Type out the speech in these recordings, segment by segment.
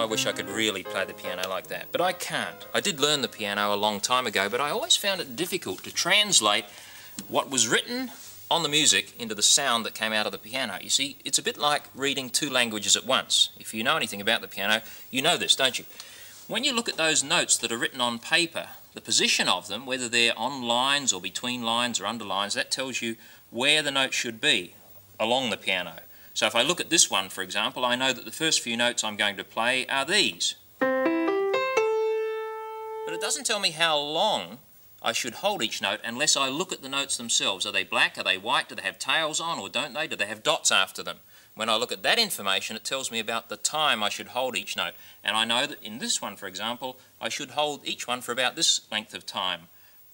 I wish I could really play the piano like that, but I can't. I did learn the piano a long time ago, but I always found it difficult to translate what was written on the music into the sound that came out of the piano. You see, it's a bit like reading two languages at once. If you know anything about the piano, you know this, don't you? When you look at those notes that are written on paper, the position of them, whether they're on lines or between lines or under lines, that tells you where the note should be along the piano. So if I look at this one, for example, I know that the first few notes I'm going to play are these. But it doesn't tell me how long I should hold each note unless I look at the notes themselves. Are they black? Are they white? Do they have tails on or don't they? Do they have dots after them? When I look at that information, it tells me about the time I should hold each note. And I know that in this one, for example, I should hold each one for about this length of time.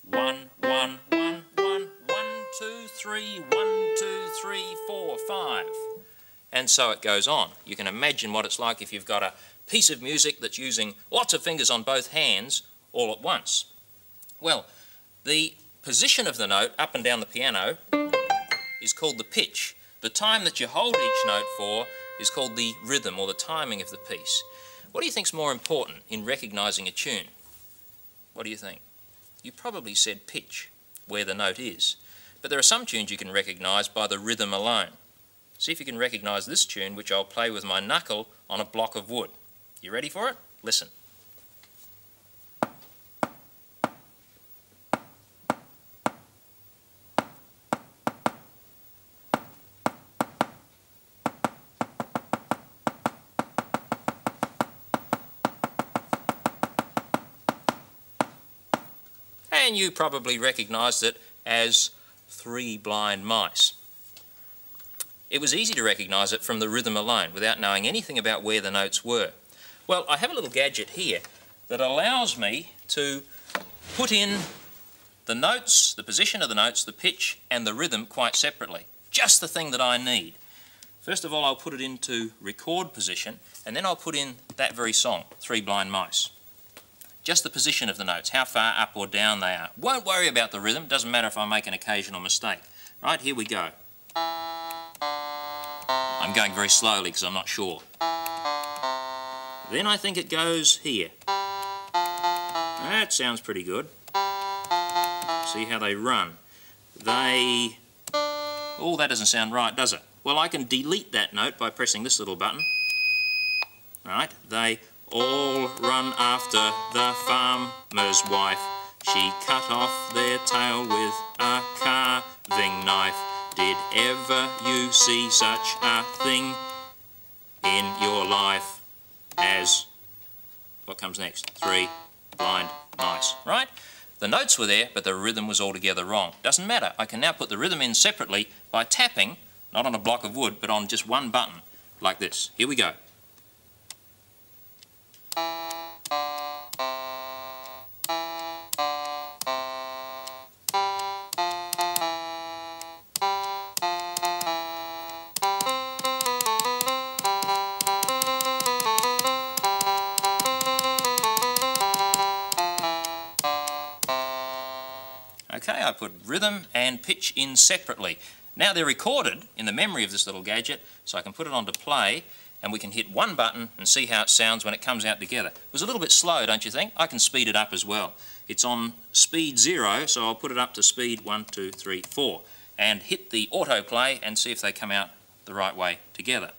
One, one, one, one, one, two, three, one, two, three, four, five and so it goes on. You can imagine what it's like if you've got a piece of music that's using lots of fingers on both hands all at once. Well, the position of the note up and down the piano is called the pitch. The time that you hold each note for is called the rhythm or the timing of the piece. What do you think is more important in recognising a tune? What do you think? You probably said pitch, where the note is. But there are some tunes you can recognise by the rhythm alone. See if you can recognise this tune, which I'll play with my knuckle on a block of wood. You ready for it? Listen. And you probably recognised it as Three Blind Mice. It was easy to recognise it from the rhythm alone without knowing anything about where the notes were. Well, I have a little gadget here that allows me to put in the notes, the position of the notes, the pitch and the rhythm quite separately. Just the thing that I need. First of all, I'll put it into record position and then I'll put in that very song, Three Blind Mice. Just the position of the notes, how far up or down they are. Won't worry about the rhythm, doesn't matter if I make an occasional mistake. Right, here we go. Going very slowly because I'm not sure. Then I think it goes here. That sounds pretty good. See how they run. They... Oh, that doesn't sound right, does it? Well, I can delete that note by pressing this little button. Right, they all run after the farmer's wife. She cut off their tail with a carving knife. Did ever you see such a thing in your life as, what comes next? Three blind mice, right? The notes were there, but the rhythm was altogether wrong. Doesn't matter. I can now put the rhythm in separately by tapping, not on a block of wood, but on just one button, like this. Here we go. Put rhythm and pitch in separately. Now they're recorded in the memory of this little gadget, so I can put it on to play, and we can hit one button and see how it sounds when it comes out together. It was a little bit slow, don't you think? I can speed it up as well. It's on speed zero, so I'll put it up to speed one, two, three, four, and hit the autoplay and see if they come out the right way together.